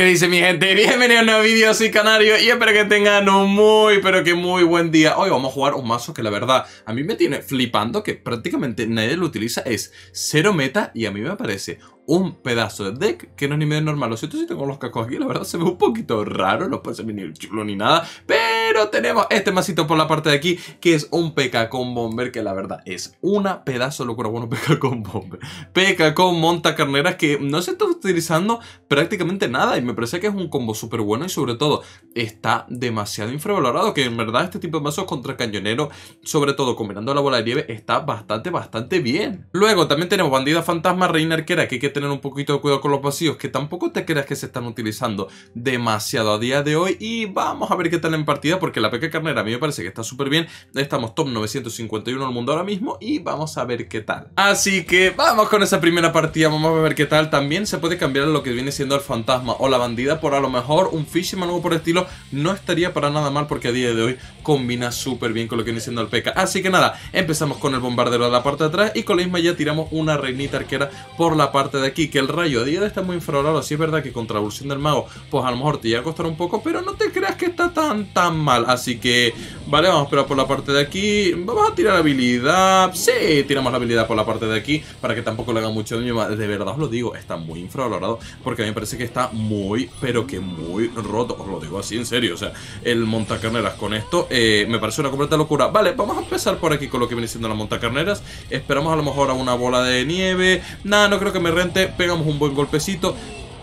¿Qué dice mi gente? Bienvenidos a un nuevo vídeo, soy Canario y espero que tengan un muy, pero que muy buen día. Hoy vamos a jugar un mazo que la verdad a mí me tiene flipando, que prácticamente nadie lo utiliza, es cero meta y a mí me parece un pedazo de deck que no es ni medio normal. Lo siento si tengo los cacos aquí, la verdad se ve un poquito raro, no puede ser ni chulo ni nada, pero tenemos este masito por la parte de aquí que es un PK con Bomber que la verdad es una pedazo de locura. Bueno, PK con Bomber. PK con Monta Carneras que no se está utilizando prácticamente nada y me parece que es un combo súper bueno y sobre todo está demasiado infravalorado que en verdad este tipo de mazos contra cañonero, sobre todo combinando la bola de nieve, está bastante, bastante bien. Luego también tenemos Bandida Fantasma, Reina Arquera que hay que tener un poquito de cuidado con los vacíos, que tampoco te creas que se están utilizando demasiado a día de hoy. Y vamos a ver qué tal en partida, porque la peca carnera a mí me parece que está súper bien. Estamos top 951 en mundo ahora mismo y vamos a ver qué tal. Así que vamos con esa primera partida, vamos a ver qué tal. También se puede cambiar lo que viene siendo el fantasma o la bandida por a lo mejor un Fishman o por estilo. No estaría para nada mal porque a día de hoy combina súper bien con lo que viene siendo el peca. Así que nada, empezamos con el bombardero de la parte de atrás y con la misma ya tiramos una reinita arquera por la parte de aquí, que el rayo a día de está muy infravalorado. Sí es verdad que contra evolución del mago, pues a lo mejor te llega a costar un poco, pero no te creas que está tan tan mal. Así que, vale, vamos a esperar por la parte de aquí. Vamos a tirar habilidad. Sí, tiramos la habilidad por la parte de aquí para que tampoco le haga mucho daño. De verdad os lo digo, está muy infravalorado porque a mí me parece que está muy, pero que muy roto. Os lo digo así en serio. O sea, el montacarneras con esto eh, me parece una completa locura. Vale, vamos a empezar por aquí con lo que viene siendo la montacarneras. Esperamos a lo mejor a una bola de nieve. Nada, no creo que me rente pegamos un buen golpecito.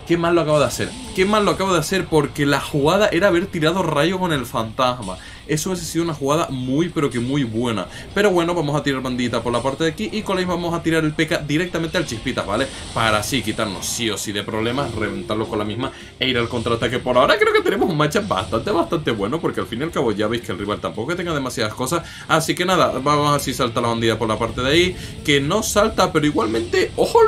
Qué mal lo acabo de hacer. Qué mal lo acabo de hacer porque la jugada era haber tirado rayo con el fantasma. Eso hubiese sido una jugada muy pero que muy buena. Pero bueno, vamos a tirar bandita por la parte de aquí y con la misma vamos a tirar el P.K. directamente al chispitas, ¿vale? Para así quitarnos sí o sí de problemas, reventarlo con la misma e ir al contraataque. Por ahora creo que tenemos un matchup bastante, bastante bueno porque al fin y al cabo ya veis que el rival tampoco tenga demasiadas cosas. Así que nada, vamos a si salta la bandida por la parte de ahí. Que no salta, pero igualmente, ojo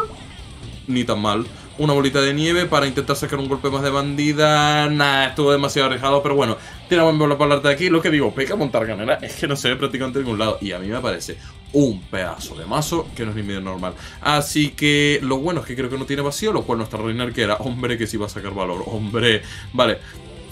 ni tan mal. Una bolita de nieve para intentar sacar un golpe más de bandida. Nah, estuvo demasiado arriesgado, pero bueno. Tiramos bola para de aquí. Lo que digo, peca montar ganera es que no se ve prácticamente en ningún lado. Y a mí me parece un pedazo de mazo que no es ni medio normal. Así que lo bueno es que creo que no tiene vacío, lo cual nuestra reina arquera, hombre que sí va a sacar valor, hombre. Vale,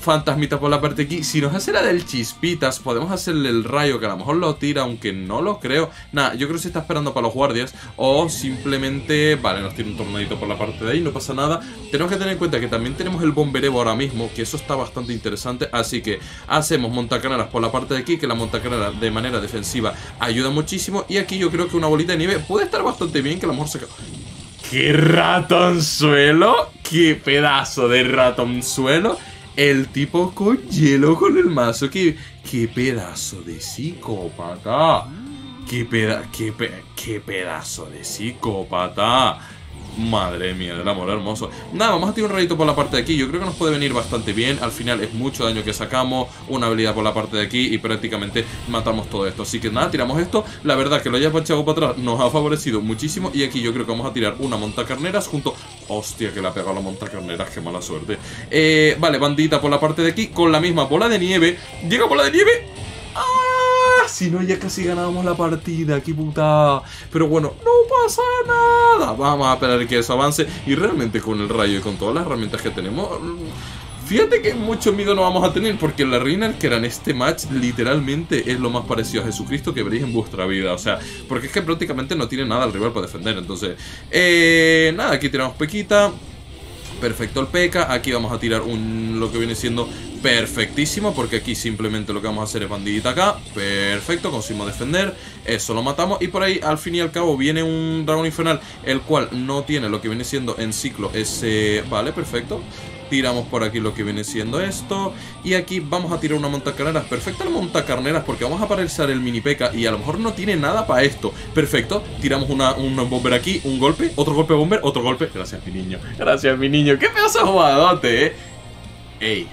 fantasmita por la parte de aquí. Si nos hace la del chispitas, podemos hacerle el rayo que a lo mejor lo tira, aunque no lo creo. Nada, yo creo que se está esperando para los guardias. O simplemente, vale, nos tira un tornadito por la parte de ahí, no pasa nada. Tenemos que tener en cuenta que también tenemos el bomberevo ahora mismo, que eso está bastante interesante. Así que hacemos montacarneras por la parte de aquí, que la montacarnera de manera defensiva ayuda muchísimo. Y aquí yo creo que una bolita de nieve puede estar bastante bien, que a lo mejor se... ¡Qué ratonzuelo! ¡Qué pedazo de ratonzuelo! El tipo con hielo con el mazo. Qué, qué pedazo de psicópata. Qué, peda qué, qué pedazo de psicópata. Madre mía, del amor hermoso. Nada, vamos a tirar un rayito por la parte de aquí. Yo creo que nos puede venir bastante bien. Al final es mucho daño que sacamos Una habilidad por la parte de aquí Y prácticamente matamos todo esto. Así que nada, tiramos esto. La verdad que lo hayas bachado para atrás Nos ha favorecido muchísimo Y aquí yo creo que vamos a tirar una montacarneras Junto... Hostia, que le ha pegado la montacarneras Qué mala suerte. Eh, Vale, bandita por la parte de aquí Con la misma bola de nieve. Llega bola de nieve si no, ya casi ganábamos la partida, qué puta. Pero bueno, no pasa nada. Vamos a esperar que eso avance. Y realmente con el rayo y con todas las herramientas que tenemos... Fíjate que mucho miedo no vamos a tener porque la reina que era en este match literalmente es lo más parecido a Jesucristo que veréis en vuestra vida. O sea, porque es que prácticamente no tiene nada al rival para defender. Entonces, eh, nada, aquí tiramos pequita. Perfecto el peca, aquí vamos a tirar un, lo que viene siendo perfectísimo Porque aquí simplemente lo que vamos a hacer es bandidita acá. Perfecto, conseguimos defender. Eso lo matamos. Y por ahí al fin y al cabo viene un dragón infernal El cual no tiene lo que viene siendo en ciclo ese... Vale, perfecto Tiramos por aquí lo que viene siendo esto. Y aquí vamos a tirar una montacarneras. Perfecto el montacarneras porque vamos a paralizar el mini peca y a lo mejor no tiene nada para esto. Perfecto. Tiramos una, un bomber aquí, un golpe, otro golpe bomber, otro golpe. Gracias, mi niño. Gracias, mi niño. Qué pedazo jugadote, eh. Ey,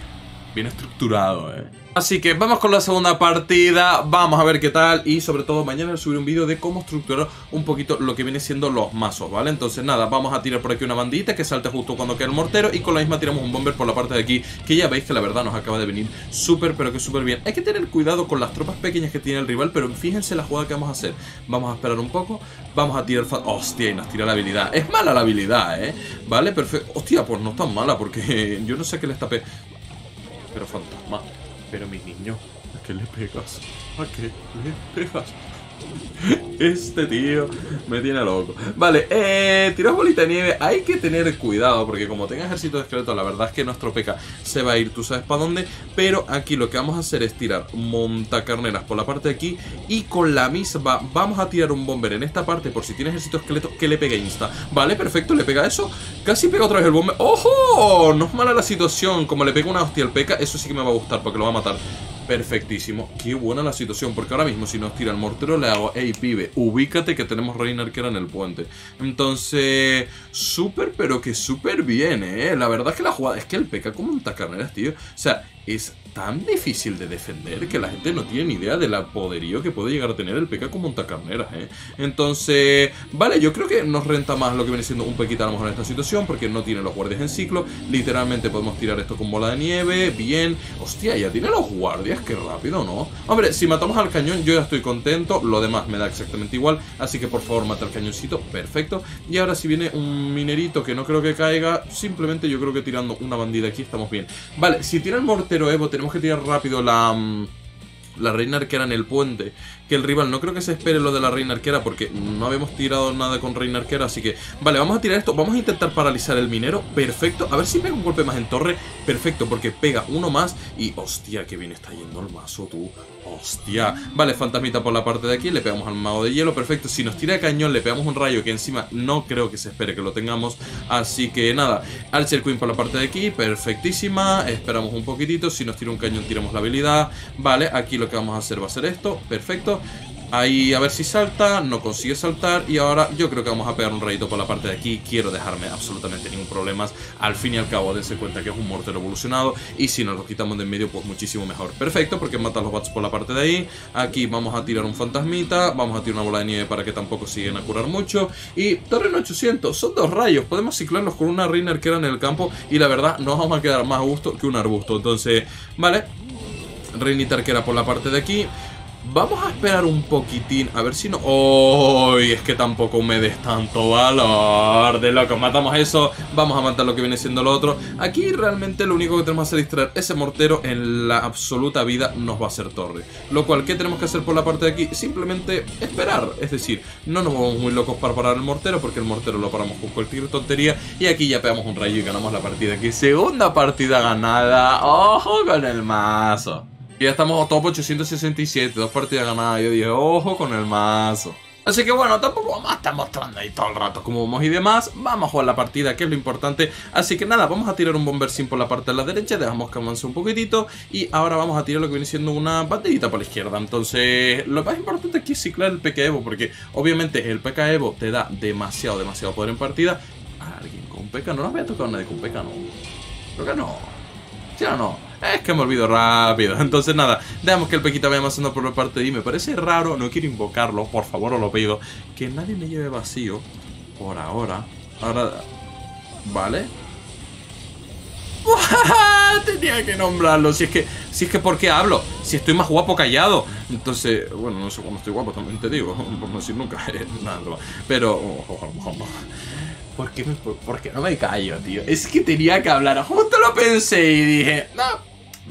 bien estructurado, eh. Así que vamos con la segunda partida, vamos a ver qué tal y sobre todo mañana subir un vídeo de cómo estructurar un poquito lo que viene siendo los mazos, ¿vale? Entonces nada, vamos a tirar por aquí una bandita que salte justo cuando quede el mortero y con la misma tiramos un bomber por la parte de aquí que ya veis que la verdad nos acaba de venir súper pero que súper bien. Hay que tener cuidado con las tropas pequeñas que tiene el rival, pero fíjense la jugada que vamos a hacer. Vamos a esperar un poco, vamos a tirar... Hostia, y nos tira la habilidad. Es mala la habilidad, ¿eh? Vale, perfecto. Hostia, pues no es tan mala porque yo no sé qué le tapé. Pero fantasma. Pero mi niño, ¿a qué le pegas? ¿A qué le pegas? Este tío me tiene loco. Vale, eh, bolita de nieve Hay que tener cuidado porque como tenga ejército de esqueleto La verdad es que nuestro peca se va a ir Tú sabes para dónde. Pero aquí lo que vamos a hacer es tirar montacarneras por la parte de aquí Y con la misma vamos a tirar un bomber en esta parte Por si tiene ejército de esqueleto que le pegue insta. Vale, perfecto, le pega eso. Casi pega otra vez el bomber. ¡Ojo! No es mala la situación Como le pega una hostia al peca Eso sí que me va a gustar porque lo va a matar Perfectísimo. Qué buena la situación, porque ahora mismo si nos tira el mortero le hago, hey pibe, ubícate que tenemos reina arquera en el puente. Entonces, súper, pero que súper bien, eh. La verdad es que la jugada, es que el peca como un tacarneras, tío. O sea, es tan difícil de defender que la gente no tiene ni idea del poderío que puede llegar a tener el PK como montacarneras, ¿eh? Entonces, vale, yo creo que nos renta más lo que viene siendo un pequita a lo mejor en esta situación porque no tiene los guardias en ciclo. Literalmente podemos tirar esto con bola de nieve, bien. Hostia, ya tiene los guardias, qué rápido, ¿no? Hombre, si matamos al cañón yo ya estoy contento, lo demás me da exactamente igual, así que por favor mata al cañoncito, perfecto. Y ahora si viene un minerito que no creo que caiga, simplemente yo creo que tirando una bandida aquí estamos bien. Vale, si tira el mortero Evo tenemos que tirar rápido la... La reina arquera en el puente Que el rival no creo que se espere lo de la reina arquera Porque no habíamos tirado nada con reina arquera Así que, vale, vamos a tirar esto Vamos a intentar paralizar el minero, perfecto A ver si pega un golpe más en torre, perfecto Porque pega uno más y, hostia, que bien está yendo el mazo tú Hostia, vale, fantasmita por la parte de aquí Le pegamos al mago de hielo, perfecto Si nos tira cañón, le pegamos un rayo Que encima no creo que se espere que lo tengamos Así que nada, Archer Queen por la parte de aquí Perfectísima, esperamos un poquitito Si nos tira un cañón, tiramos la habilidad Vale, aquí lo que vamos a hacer va a ser esto Perfecto. Ahí a ver si salta, no consigue saltar y ahora yo creo que vamos a pegar un rayito por la parte de aquí Quiero dejarme absolutamente ningún problema Al fin y al cabo dense cuenta que es un mortero evolucionado Y si nos lo quitamos de en medio pues muchísimo mejor. Perfecto porque mata a los bats por la parte de ahí. Aquí vamos a tirar un fantasmita Vamos a tirar una bola de nieve para que tampoco siguen a curar mucho. Y torre en 800, son dos rayos Podemos ciclarlos con una reina arquera en el campo Y la verdad nos vamos a quedar más a gusto que un arbusto. Entonces, vale Reinita arquera por la parte de aquí. Vamos a esperar un poquitín, a ver si no... ¡Oh! Es que tampoco me des tanto valor De loco, matamos eso. Vamos a matar lo que viene siendo lo otro. Aquí realmente lo único que tenemos que hacer es distraer ese mortero En la absoluta vida nos va a hacer torre. Lo cual, ¿qué tenemos que hacer por la parte de aquí? Simplemente esperar. Es decir, no nos vamos muy locos para parar el mortero Porque el mortero lo paramos con cualquier tontería. Y aquí ya pegamos un rayo y ganamos la partida. Aquí Segunda partida ganada. ¡Ojo con el mazo! Y ya estamos a top 867, dos partidas ganadas. Yo dije, ojo con el mazo. Así que bueno, tampoco vamos a estar mostrando ahí todo el rato como vamos y demás. Vamos a jugar la partida, que es lo importante. Así que nada, vamos a tirar un bomber sin por la parte de la derecha. Dejamos que avance un poquitito. Y ahora vamos a tirar lo que viene siendo una baterita por la izquierda. Entonces, lo más importante aquí es ciclar el PK Evo. Porque obviamente el PK Evo te da demasiado, demasiado poder en partida. Alguien con PK, no nos había tocado nadie con PK, no. Creo que no. ¿Sí o no? Es que me olvido rápido. Entonces nada, dejamos que el Pequita vaya avanzando por la parte de ahí. Me parece raro, no quiero invocarlo, por favor os lo pido. Que nadie me lleve vacío. Por ahora. Ahora... ¿Vale? Tenía que nombrarlo. Si es que, si es que, ¿por qué hablo? Si estoy más guapo callado. Entonces, bueno, no sé cuándo estoy guapo, también te digo. Por no decir nunca. Nada, pero. ¿Por qué, ¿Por qué no me callo, tío? Es que tenía que hablar. Justo lo pensé y dije, no,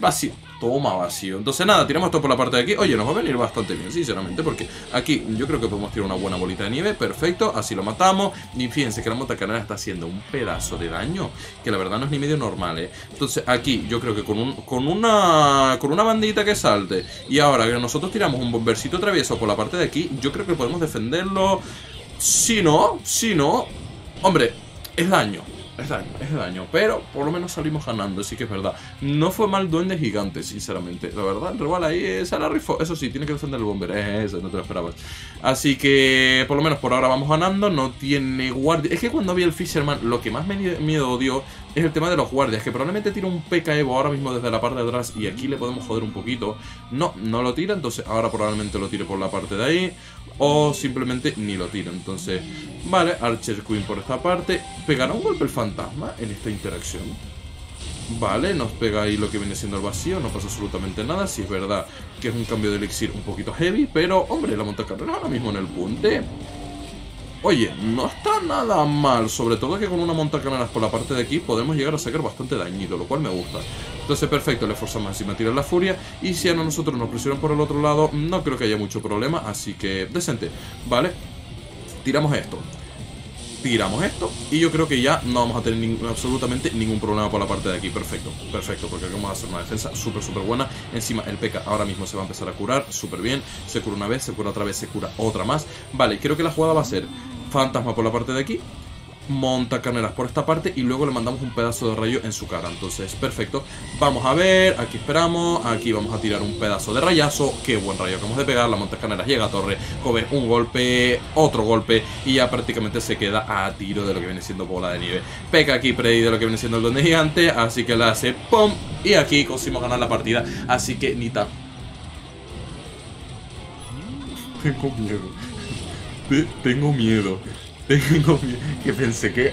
vacío. Toma vacío. Entonces nada, tiramos esto por la parte de aquí. Oye, nos va a venir bastante bien, sinceramente, porque aquí yo creo que podemos tirar una buena bolita de nieve. Perfecto, así lo matamos. Y fíjense que la montacarnera está haciendo un pedazo de daño, que la verdad no es ni medio normal, ¿eh? Entonces aquí yo creo que con, un, con, una, con una bandita que salte y ahora que nosotros tiramos un bombercito travieso por la parte de aquí, yo creo que podemos defenderlo... Si no, si no, Hombre, es daño. Es daño, es daño. Pero por lo menos salimos ganando, sí que es verdad. No fue mal duende gigante, sinceramente. La verdad, el rival ahí se la rifó. Eso sí, tiene que defender el bomber. Eso, no te lo esperabas. Así que, por lo menos por ahora vamos ganando. No tiene guardia. Es que cuando vi el Fisherman, lo que más me miedo dio es el tema de los guardias, que probablemente tira un PK Evo ahora mismo desde la parte de atrás y aquí le podemos joder un poquito. No, no lo tira, entonces ahora probablemente lo tire por la parte de ahí o simplemente ni lo tira. Entonces, vale, Archer Queen por esta parte. ¿Pegará un golpe el fantasma en esta interacción? Vale, nos pega ahí lo que viene siendo el vacío, no pasa absolutamente nada. Si es verdad que es un cambio de elixir un poquito heavy, pero hombre, la montacarrera ahora mismo en el punte. Oye, no está nada mal, sobre todo que con una montacarreras por la parte de aquí podemos llegar a sacar bastante dañito, lo cual me gusta. Entonces, perfecto, le forzamos encima tirar la furia. Y si a nosotros nos presionan por el otro lado, no creo que haya mucho problema, así que decente. Vale, tiramos esto tiramos esto y yo creo que ya no vamos a tener absolutamente ningún problema por la parte de aquí. Perfecto, perfecto, porque vamos a hacer una defensa súper, súper buena. Encima el P.K. ahora mismo se va a empezar a curar súper bien. Se cura una vez, se cura otra vez, se cura otra más. Vale, creo que la jugada va a ser fantasma por la parte de aquí monta carneras por esta parte y luego le mandamos un pedazo de rayo en su cara. Entonces, perfecto. Vamos a ver, aquí esperamos, aquí vamos a tirar un pedazo de rayazo. Qué buen rayo acabamos de pegar, la carneras llega a torre, joven, un golpe, otro golpe y ya prácticamente se queda a tiro de lo que viene siendo bola de nieve. Peca aquí Prey de lo que viene siendo el don gigante, así que le hace ¡pum! Y aquí conseguimos ganar la partida, así que Nita... Tengo miedo. Tengo miedo. Tengo que pensé que...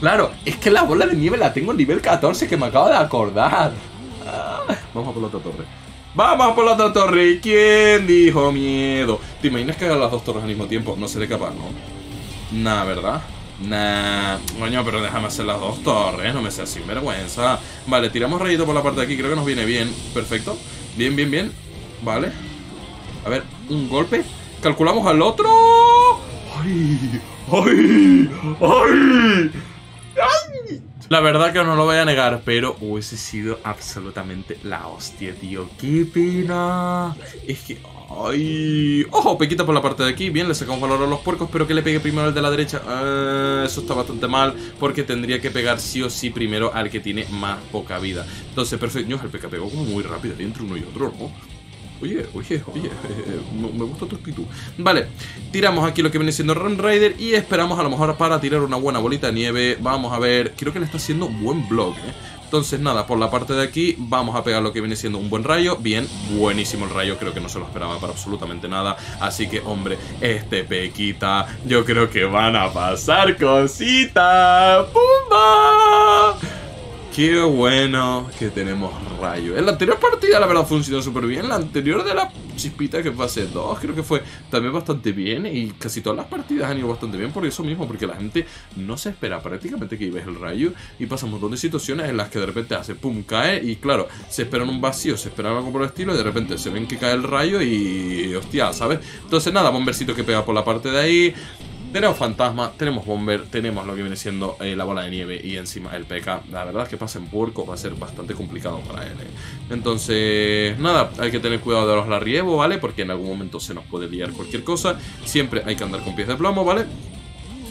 Claro, es que la bola de nieve la tengo en nivel 14 que me acabo de acordar. Ah, vamos a por la otra torre. ¡Vamos por la otra torre! ¿Quién dijo miedo? ¿Te imaginas que hagan las dos torres al mismo tiempo? No seré capaz, ¿no? Nah, ¿verdad? Nah, coño, pero déjame hacer las dos torres, no me seas sinvergüenza. Vale, tiramos rayito por la parte de aquí, creo que nos viene bien. Perfecto. Bien, bien, bien. Vale. A ver, un golpe. Calculamos al otro. ¡Ay! ¡Ay! ¡Ay! ¡Ay! La verdad que no lo voy a negar, pero hubiese sido absolutamente la hostia, tío. ¡Qué pena! Es que... ¡Ay! ¡Ojo! Pequita por la parte de aquí. Bien, le sacamos valor a los puercos, pero que le pegue primero al de la derecha. Ah, eso está bastante mal, porque tendría que pegar sí o sí primero al que tiene más poca vida. Entonces, perfecto. El PK pegó como muy rápido entre uno y otro, ¿no? Oye, oye, oye, eh, me, gusta tu actitud. Vale, tiramos aquí lo que viene siendo Run Rider y esperamos a lo mejor para tirar una buena bolita de nieve. Vamos a ver, creo que le está haciendo buen block, ¿eh? Entonces nada, por la parte de aquí vamos a pegar lo que viene siendo un buen rayo. Bien, buenísimo el rayo, creo que no se lo esperaba para absolutamente nada. Así que, hombre, este pequita, yo creo que van a pasar cositas. ¡Pumba! Qué bueno que tenemos rayo. En la anterior partida la verdad funcionó súper bien. La anterior de la chispita que fue hace dos creo que fue también bastante bien. Y casi todas las partidas han ido bastante bien por eso mismo. Porque la gente no se espera prácticamente que lleves el rayo. Y pasa un montón de situaciones en las que de repente hace pum, cae. Y claro, se esperan un vacío, se esperan algo por el estilo. Y de repente se ven que cae el rayo y hostia, ¿sabes? Entonces nada, bombercito que pega por la parte de ahí. Tenemos fantasma, tenemos bomber, tenemos lo que viene siendo eh, la bola de nieve y encima el PK. La verdad es que pasa en puerco va a ser bastante complicado para él. Eh. Entonces, nada, hay que tener cuidado de los larriebo, ¿vale? Porque en algún momento se nos puede liar cualquier cosa. Siempre hay que andar con pies de plomo, ¿vale?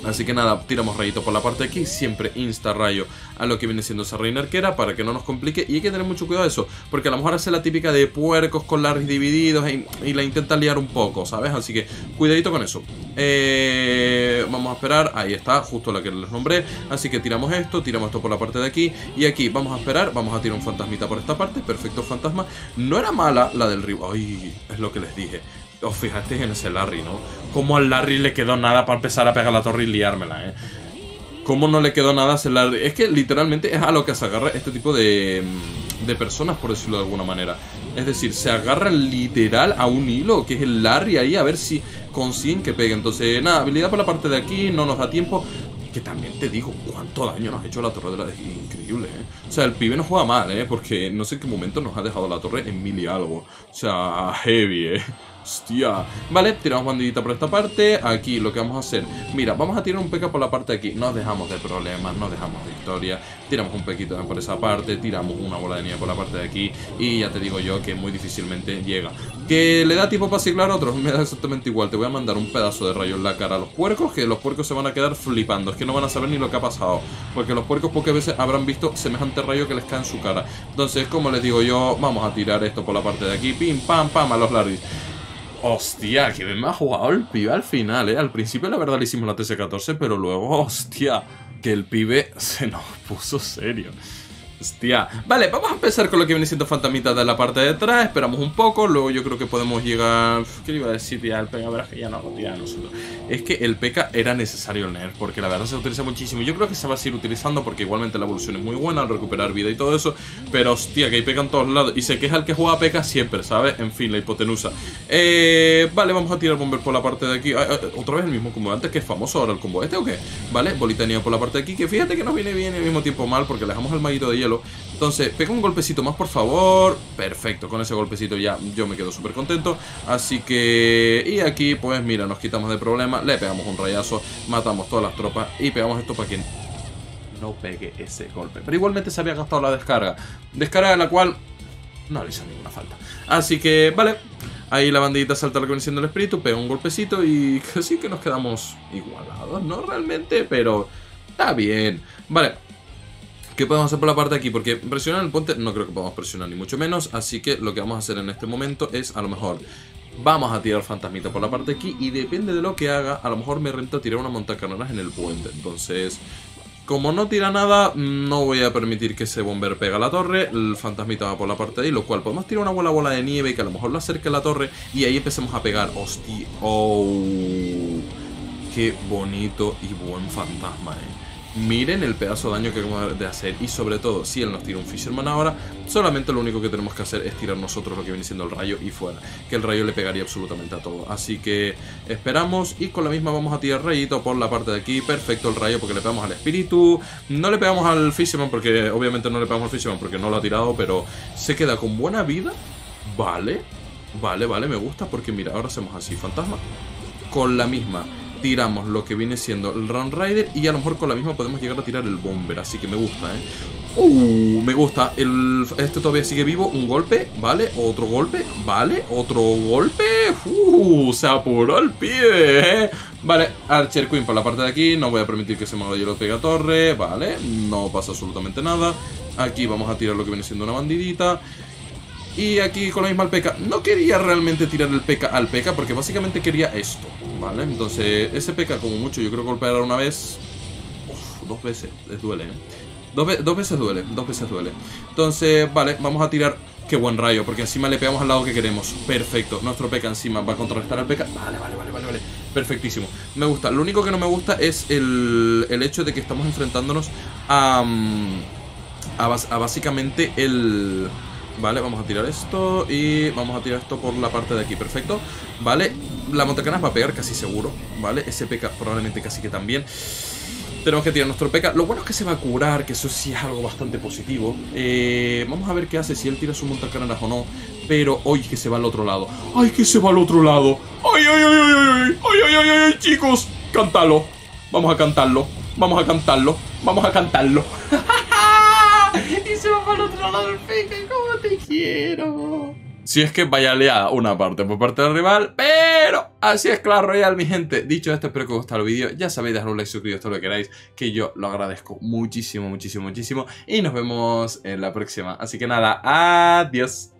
Así que nada, tiramos rayito por la parte de aquí, siempre insta rayo a lo que viene siendo esa reina arquera para que no nos complique y hay que tener mucho cuidado de eso, porque a lo mejor hace la típica de puercos con larris divididos y, la intenta liar un poco, ¿sabes? Así que cuidadito con eso. Eh, vamos a esperar, ahí está, justo la que les nombré, así que tiramos esto, tiramos esto por la parte de aquí y aquí vamos a esperar, vamos a tirar un fantasmita por esta parte, perfecto fantasma. No era mala la del río, ay, es lo que les dije. Os fijasteis en ese Larry, ¿no? Cómo al Larry le quedó nada para empezar a pegar la torre y liármela, ¿eh? Cómo no le quedó nada a ese Larry. Es que literalmente es a lo que se agarra este tipo de, mm, de personas, por decirlo de alguna manera. Es decir, se agarran literal a un hilo, que es el Larry ahí, a ver si consiguen que pegue. Entonces, nada, habilidad por la parte de aquí, no nos da tiempo. Que también te digo, cuánto daño nos ha hecho la torre de la... Increíble, ¿eh? O sea, el pibe no juega mal, ¿eh? Porque no sé en qué momento nos ha dejado la torre en mil y algo. O sea, heavy, ¿eh? Hostia. Vale, tiramos bandidita por esta parte. Aquí lo que vamos a hacer. Mira, vamos a tirar un peca por la parte de aquí. Nos dejamos de problemas, nos dejamos de historia. Tiramos un pequito por esa parte. Tiramos una bola de nieve por la parte de aquí. Y ya te digo yo que muy difícilmente llega. ¿Que le da tiempo para ciclar otros? Me da exactamente igual. Te voy a mandar un pedazo de rayo en la cara a los puercos. Que los puercos se van a quedar flipando. Es que no van a saber ni lo que ha pasado. Porque los puercos pocas veces habrán visto semejante rayo que les cae en su cara. Entonces, como les digo yo, vamos a tirar esto por la parte de aquí. Pim, pam, pam, a los Laris. Hostia, que me ha jugado el pibe al final, ¿eh? Al principio la verdad le hicimos la TS-14, pero luego, hostia. que el pibe se nos puso serio. Hostia. Vale, vamos a empezar con lo que viene siendo fantasmitas de la parte de atrás. Esperamos un poco. Luego yo creo que podemos llegar. ¿Qué iba a decir ya el P.K.? Verás que ya no lo nosotros. Es que el P.K. era necesario el nerf. Porque la verdad se utiliza muchísimo. Yo creo que se va a seguir utilizando. Porque igualmente la evolución es muy buena. Al recuperar vida y todo eso. Pero hostia, que hay P.K. en todos lados. Y se queja el que juega a P.K. siempre, ¿sabes? En fin, la hipotenusa. Eh, vale, vamos a tirar bomber por la parte de aquí. Ah, ah, otra vez el mismo combo antes. Que es famoso ahora el combo este o qué. Vale, bolita por la parte de aquí. Que fíjate que nos viene bien y al mismo tiempo mal. Porque le dejamos el maguito de hielo. Entonces, pega un golpecito más, por favor. Perfecto, con ese golpecito ya yo me quedo súper contento. Así que... Y aquí, pues mira, nos quitamos de problema. Le pegamos un rayazo, matamos todas las tropas y pegamos esto para que no pegue ese golpe. Pero igualmente se había gastado la descarga. Descarga de la cual no le hizo ninguna falta. Así que, vale. Ahí la bandita salta reconociendo el espíritu, pega un golpecito y casi que nos quedamos igualados, ¿no? Realmente, pero está bien. Vale. ¿Qué podemos hacer por la parte de aquí? Porque presionar el puente no creo que podamos presionar ni mucho menos. Así que lo que vamos a hacer en este momento es a lo mejor vamos a tirar fantasmita por la parte de aquí. Y depende de lo que haga, a lo mejor me renta tirar una montacarnadas en el puente. Entonces... Como no tira nada, no voy a permitir que ese bomber pegue a la torre. El fantasmita va por la parte de ahí, lo cual podemos tirar una bola bola de nieve que a lo mejor lo acerque a la torre y ahí empecemos a pegar. Hostia, oh, qué bonito y buen fantasma, eh. Miren el pedazo de daño que acabamos de hacer y sobre todo, si él nos tira un Fisherman ahora, solamente lo único que tenemos que hacer es tirar nosotros lo que viene siendo el rayo y fuera, que el rayo le pegaría absolutamente a todo. Así que esperamos y con la misma vamos a tirar rayito por la parte de aquí, perfecto el rayo porque le pegamos al espíritu, no le pegamos al Fisherman porque obviamente no le pegamos al Fisherman porque no lo ha tirado, pero se queda con buena vida, vale, vale, vale, me gusta porque mira, ahora hacemos así, fantasma, con la misma tiramos lo que viene siendo el Run Rider y a lo mejor con la misma podemos llegar a tirar el Bomber, así que me gusta, ¿eh? Uh, me gusta, el, este todavía sigue vivo, un golpe, vale, otro golpe, vale, otro golpe, uh, se apuró el pie, ¿eh? Vale, Archer Queen por la parte de aquí, no voy a permitir que se me lo pegue a torre, vale, no pasa absolutamente nada, aquí vamos a tirar lo que viene siendo una bandidita, y aquí con la misma al P.K. No quería realmente tirar el P.K. al P.K. porque básicamente quería esto, ¿vale? Entonces, ese P.K. como mucho yo creo que golpeará una vez... Uf, dos veces, les duele, ¿eh? Dos, veces duele, dos veces duele. Entonces, vale, vamos a tirar... Qué buen rayo, porque encima le pegamos al lado que queremos. Perfecto, nuestro P.K. encima va a contrarrestar al P.K. Vale, vale, vale, vale, vale. Perfectísimo. Me gusta. Lo único que no me gusta es el, el hecho de que estamos enfrentándonos a... Mm, a, a básicamente el Vale, vamos a tirar esto y vamos a tirar esto por la parte de aquí, perfecto Vale, la montacanas va a pegar casi seguro, ¿vale? Ese peca probablemente casi que también tenemos que tirar nuestro peca. Lo bueno es que se va a curar, que eso sí es algo bastante positivo. Eh, vamos a ver qué hace, si él tira su montacarnadas o no. Pero, hoy que se va al otro lado. ¡Ay, que se va al otro lado! ¡Ay, ay, ay, ay, ay! ¡Ay, ay, ay, ay, chicos! Cántalo. Vamos a cantarlo. Vamos a cantarlo. Vamos a cantarlo. y se va para el otro lado del fake. ¿Cómo te quiero? Si es que vaya liada una parte por parte del rival, pero así es Clash Royale, mi gente. Dicho esto, espero que os haya el vídeo. Ya sabéis, dejar un like, suscribiros, todo lo que queráis, que yo lo agradezco muchísimo, muchísimo, muchísimo. Y nos vemos en la próxima. Así que nada, adiós.